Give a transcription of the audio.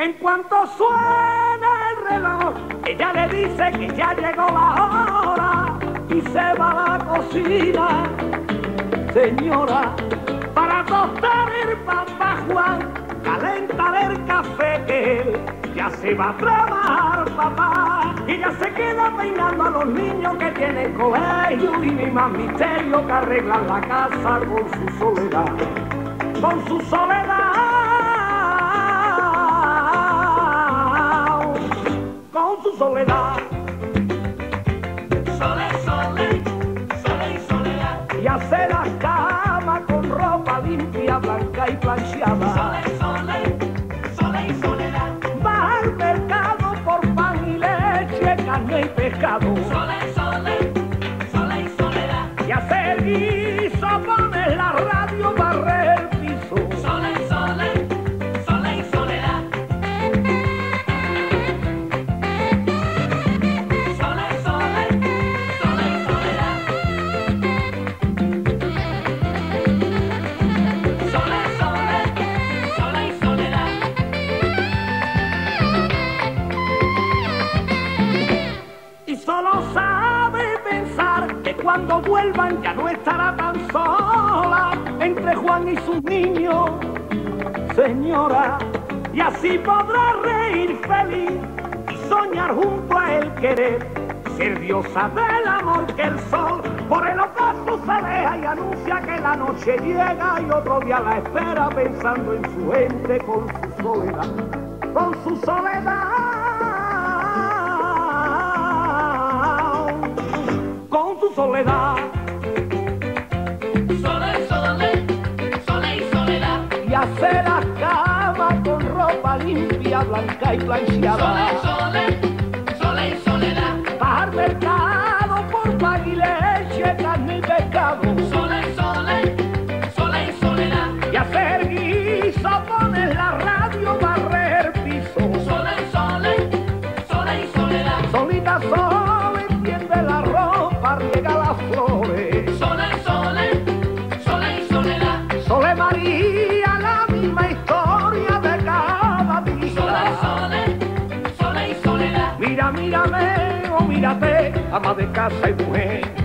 En cuanto suena el reloj, ella le dice que ya llegó la hora y se va a la cocina. Señora, para tostar el papá Juan, calentar el café que él ya se va a trabajar, papá. Y ya se queda peinando a los niños que tienen colegio y mi más misterio que arreglan la casa con su soledad, con su soledad. Soledad. Sole, sole, sole y soledad. Y hace la cama con ropa limpia, blanca y plancheada. Sole, sole, sole y soledad. Va al mercado por pan y leche, carne y pescado. Cuando vuelvan ya no estará tan sola entre Juan y sus niños, señora. Y así podrá reír feliz y soñar junto a él querer ser diosa del amor que el sol por el ocaso se deja y anuncia que la noche llega y otro día la espera pensando en su gente con su soledad, con su soledad. Soledad Sole, sole, sole y soledad. y hacer la cama con ropa limpia, blanca y Sole, plancheada. sole, sole mírate, ama de casa y mujer.